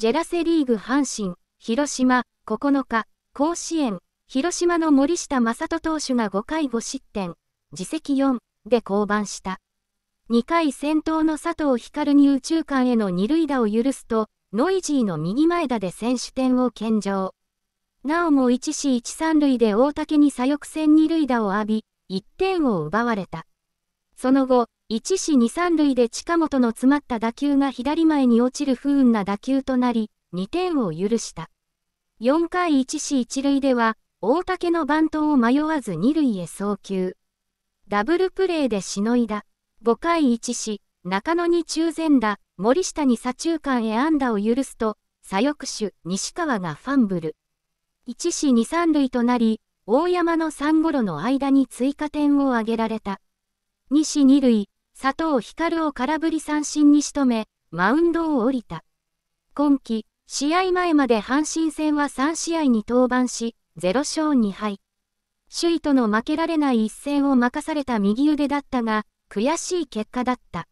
ジェラセリーグ阪神、広島、9日、甲子園、広島の森下正人投手が5回5失点、自責4で降板した。2回先頭の佐藤光に宇宙間への二塁打を許すと、ノイジーの右前打で選手点を献上。なおも1死1三塁で大竹に左翼戦二塁打を浴び、1点を奪われた。その後、1死2三塁で近本の詰まった打球が左前に落ちる不運な打球となり、2点を許した。4回1死1塁では、大竹のバントを迷わず二塁へ送球。ダブルプレーでしのいだ。5回1死、中野に中前打、森下に左中間へ安打を許すと、左翼手、西川がファンブル。1死2三塁となり、大山の3ゴロの間に追加点を挙げられた。2死2塁、佐藤光を空振り三振に仕留め、マウンドを降りた。今季、試合前まで阪神戦は3試合に登板し、0勝2敗。首位との負けられない一戦を任された右腕だったが、悔しい結果だった。